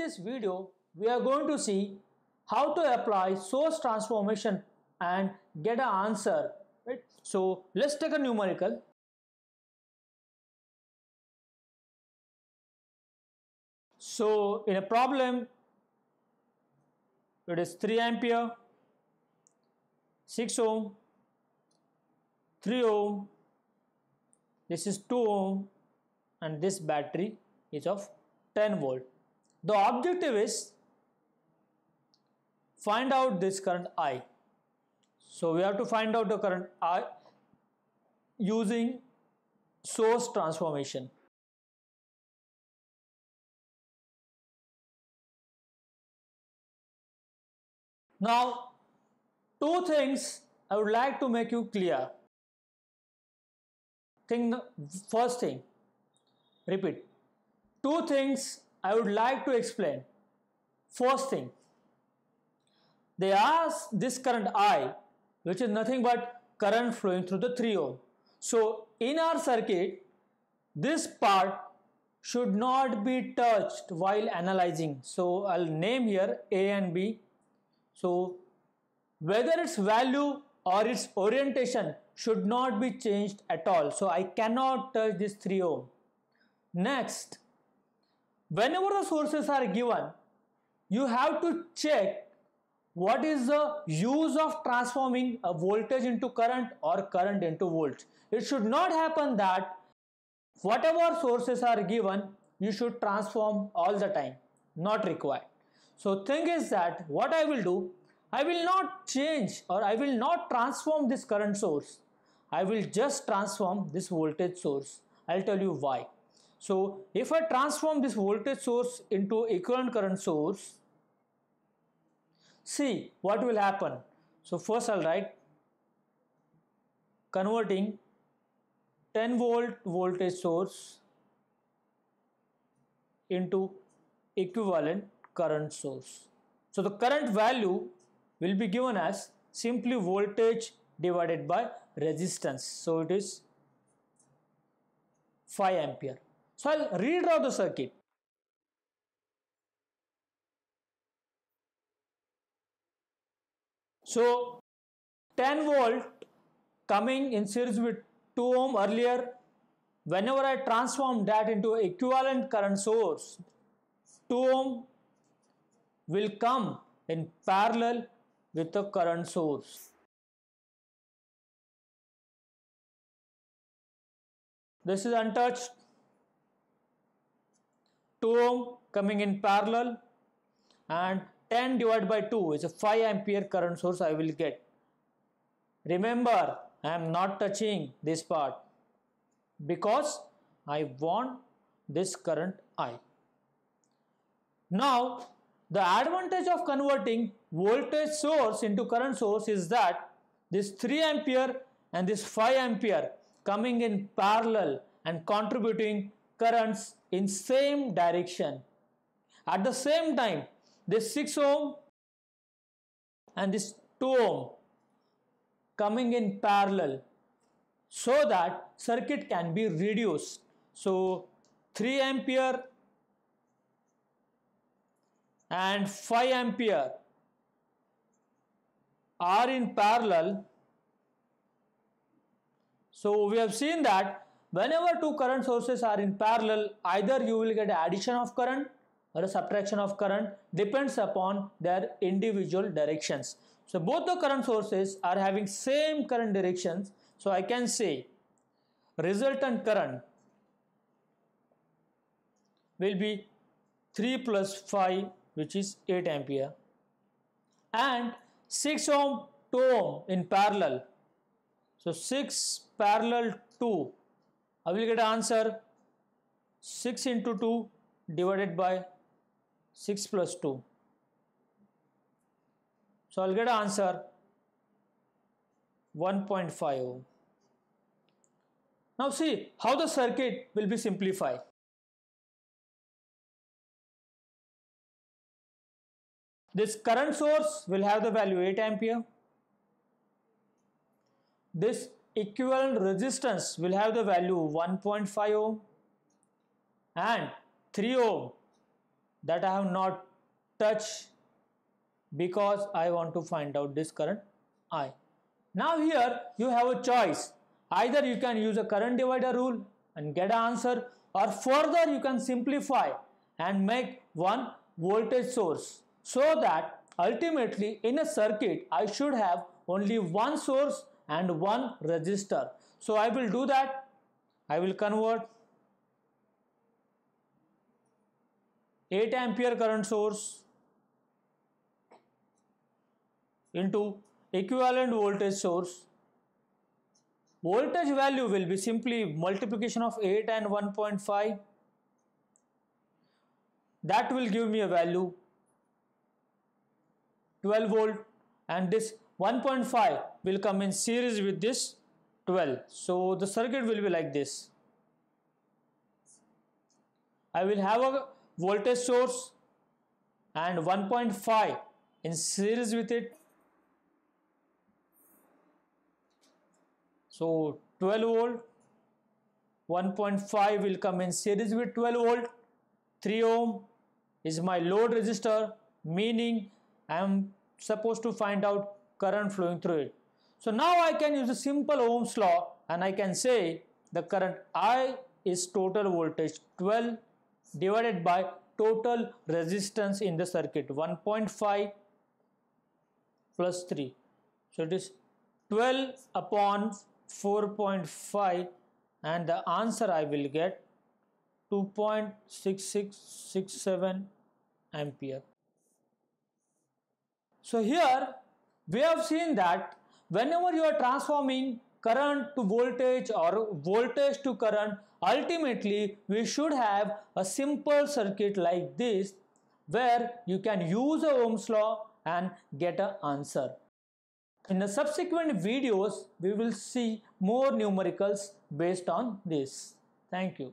this video, we are going to see how to apply source transformation and get an answer. Right? So let's take a numerical. So in a problem, it is 3 ampere, 6 ohm, 3 ohm, this is 2 ohm and this battery is of 10 volt. The objective is find out this current I. So we have to find out the current I using source transformation. Now, two things I would like to make you clear. Thing, first thing, repeat. Two things I would like to explain. First thing, they ask this current I, which is nothing but current flowing through the 3 ohm. So in our circuit, this part should not be touched while analyzing. So I'll name here A and B. So whether its value or its orientation should not be changed at all. So I cannot touch this 3 ohm. Next, whenever the sources are given, you have to check what is the use of transforming a voltage into current or current into volts. It should not happen that whatever sources are given, you should transform all the time, not required. So thing is that what I will do, I will not change or I will not transform this current source. I will just transform this voltage source. I'll tell you why. So if I transform this voltage source into equivalent current source, see what will happen. So first I'll write converting 10 volt voltage source into equivalent current source. So the current value will be given as simply voltage divided by resistance. So it is 5 ampere. So I'll redraw the circuit. So 10 volt coming in series with 2 ohm earlier whenever I transform that into equivalent current source 2 ohm will come in parallel with the current source. This is untouched 2 ohm coming in parallel and 10 divided by 2 is a 5 ampere current source I will get. Remember I am not touching this part because I want this current I. Now the advantage of converting voltage source into current source is that this 3 ampere and this 5 ampere coming in parallel and contributing currents in same direction. At the same time, this 6 ohm and this 2 ohm coming in parallel so that circuit can be reduced. So 3 ampere and 5 ampere are in parallel. So we have seen that whenever two current sources are in parallel, either you will get addition of current or a subtraction of current depends upon their individual directions. So both the current sources are having same current directions. So I can say resultant current will be 3 plus 5 which is 8 ampere and 6 ohm 2 ohm in parallel. So 6 parallel 2 I will get answer 6 into 2 divided by 6 plus 2. So I'll get an answer 1.5 ohm. Now see how the circuit will be simplified. This current source will have the value 8 ampere. This equivalent resistance will have the value 1.5 ohm and 3 ohm that I have not touched because I want to find out this current I. Now here you have a choice. Either you can use a current divider rule and get an answer or further you can simplify and make one voltage source so that ultimately in a circuit I should have only one source and one register. So I will do that. I will convert 8 ampere current source into equivalent voltage source voltage value will be simply multiplication of 8 and 1.5 that will give me a value 12 volt and this 1.5 will come in series with this 12 so the circuit will be like this. I will have a voltage source and 1.5 in series with it. So 12 volt 1.5 will come in series with 12 volt. 3 ohm is my load resistor meaning I am supposed to find out current flowing through it. So now I can use a simple Ohm's law and I can say the current I is total voltage 12 divided by total resistance in the circuit 1.5 plus 3. So it is 12 upon 4.5 and the answer I will get 2.6667 ampere. So here we have seen that whenever you are transforming current to voltage or voltage to current ultimately we should have a simple circuit like this where you can use a Ohm's law and get an answer. In the subsequent videos, we will see more numericals based on this. Thank you.